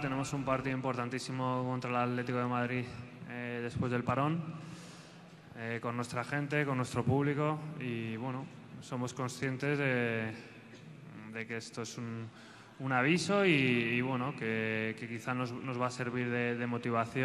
tenemos un partido importantísimo contra el Atlético de Madrid eh, después del parón, eh, con nuestra gente, con nuestro público y bueno, somos conscientes de, de que esto es un, un aviso y, y bueno, que, que quizá nos, nos va a servir de, de motivación.